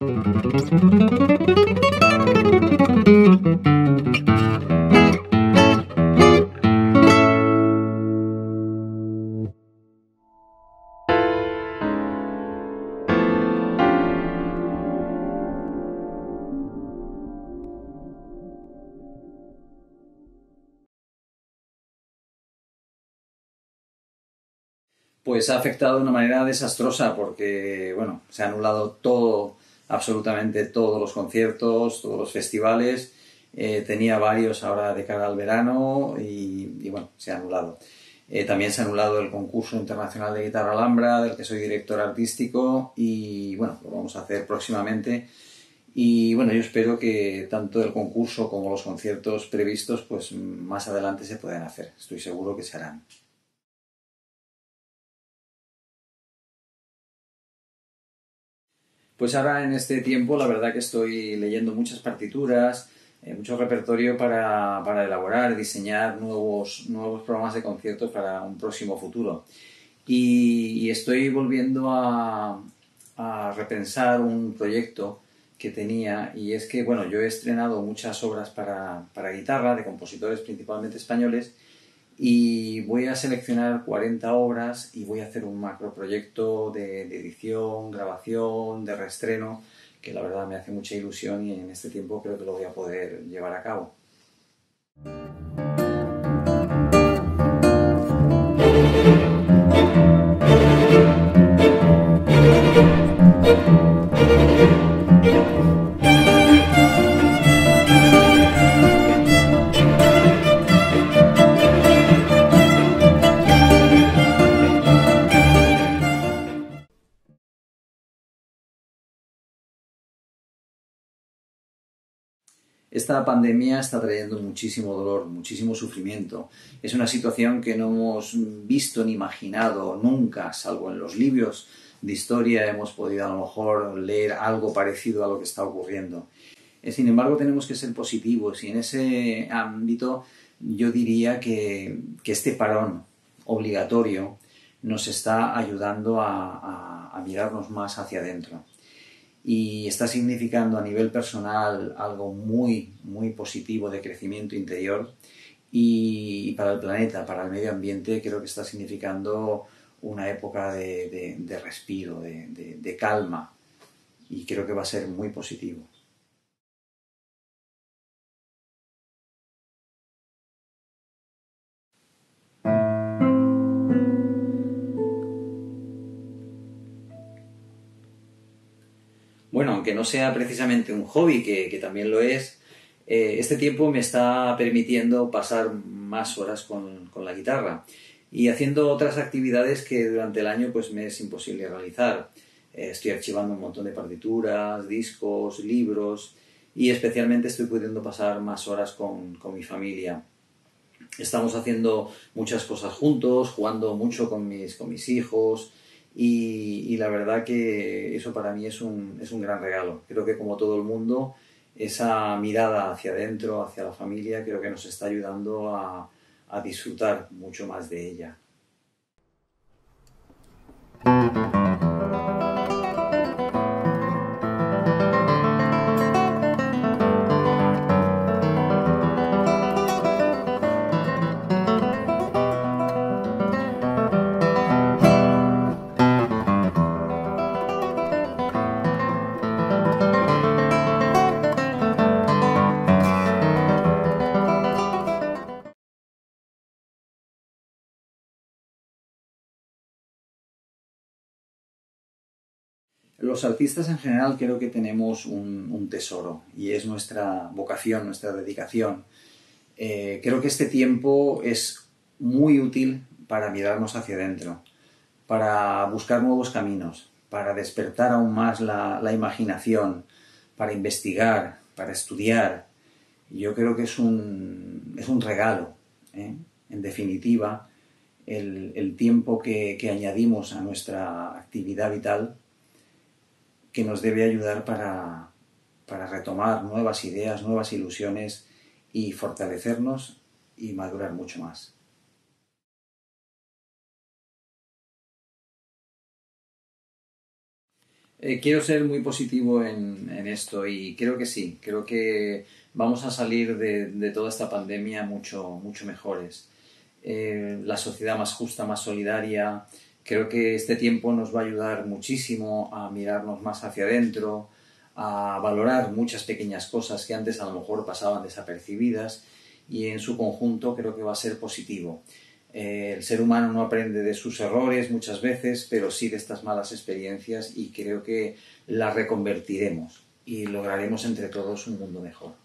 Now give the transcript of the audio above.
Pues ha afectado de una manera desastrosa porque, bueno, se han anulado todo, absolutamente todos los conciertos, todos los festivales. Eh, tenía varios ahora de cara al verano y, bueno, se ha anulado. Eh, también se ha anulado el concurso internacional de guitarra alhambra, del que soy director artístico, y bueno, lo vamos a hacer próximamente. Y bueno, yo espero que tanto el concurso como los conciertos previstos, pues más adelante se puedan hacer. Estoy seguro que se harán. Pues ahora en este tiempo la verdad que estoy leyendo muchas partituras, eh, mucho repertorio para, para, elaborar, diseñar nuevos, nuevos programas de conciertos para un próximo futuro. Y, estoy volviendo a, a, repensar un proyecto que tenía y es que, bueno, yo he estrenado muchas obras para, para guitarra de compositores principalmente españoles y voy a seleccionar 40 obras y voy a hacer un macro proyecto de, edición, grabación, de reestreno, que la verdad me hace mucha ilusión y en este tiempo creo que lo voy a poder llevar a cabo. Esta pandemia está trayendo muchísimo dolor, muchísimo sufrimiento. Es una situación que no hemos visto ni imaginado nunca, salvo en los libros de historia hemos podido a lo mejor leer algo parecido a lo que está ocurriendo. Eh, sin embargo, tenemos que ser positivos y en ese ámbito yo diría que, este parón obligatorio nos está ayudando a mirarnos más hacia adentro y está significando a nivel personal algo muy, muy positivo de crecimiento interior y para el planeta, para el medio ambiente, creo que está significando una época de, respiro, de calma y creo que va a ser muy positivo. Aunque no sea precisamente un hobby, que, también lo es, eh, este tiempo me está permitiendo pasar más horas con, la guitarra y haciendo otras actividades que durante el año pues me es imposible realizar. Eh, estoy archivando un montón de partituras, discos, libros y especialmente estoy pudiendo pasar más horas con, con mi familia. Estamos haciendo muchas cosas juntos, jugando mucho con mis, con mis hijos, y, la verdad que eso para mí es un, es un gran regalo. Creo que como todo el mundo, esa mirada hacia adentro, hacia la familia, creo que nos está ayudando a, a disfrutar mucho más de ella. Los artistas en general creo que tenemos un, tesoro y es nuestra vocación, nuestra dedicación. Eh, creo que este tiempo es muy útil para mirarnos hacia adentro, para buscar nuevos caminos, para despertar aún más la, imaginación, para investigar, para estudiar. Yo creo que es un, es un regalo, ¿eh? en definitiva, el, tiempo que, que añadimos a nuestra actividad vital que nos debe ayudar para, para retomar nuevas ideas, nuevas ilusiones y fortalecernos y madurar mucho más. Eh, quiero ser muy positivo en, esto y creo que sí, creo que vamos a salir de, toda esta pandemia mucho, mucho mejores. Eh, la sociedad más justa, más solidaria, creo que este tiempo nos va a ayudar muchísimo a mirarnos más hacia adentro, a valorar muchas pequeñas cosas que antes a lo mejor pasaban desapercibidas y en su conjunto creo que va a ser positivo. Eh, el ser humano no aprende de sus errores muchas veces, pero sí de estas malas experiencias y creo que las reconvertiremos y lograremos entre todos un mundo mejor.